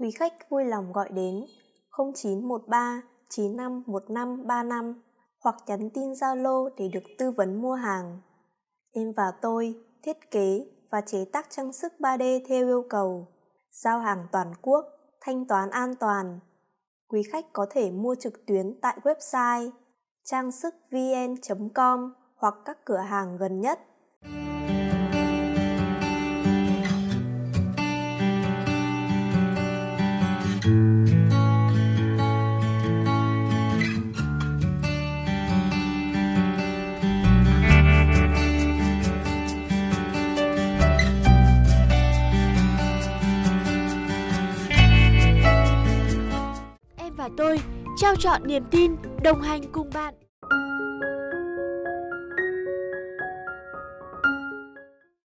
Quý khách vui lòng gọi đến 0913 951535 hoặc nhắn tin Zalo để được tư vấn mua hàng. Em và tôi thiết kế và chế tác trang sức 3D theo yêu cầu, giao hàng toàn quốc, thanh toán an toàn. Quý khách có thể mua trực tuyến tại website trang sức vn.com hoặc các cửa hàng gần nhất. Và tôi trao chọn niềm tin đồng hành cùng bạn.